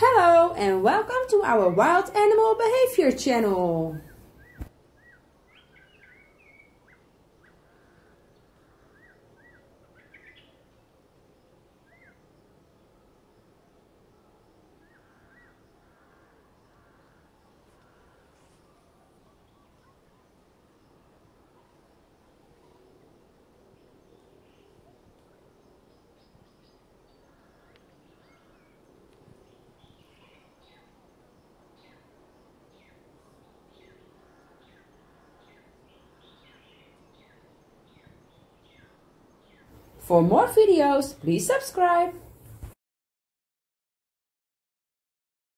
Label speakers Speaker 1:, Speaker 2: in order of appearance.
Speaker 1: Hello and welcome to our Wild Animal Behavior channel. For more videos, please subscribe.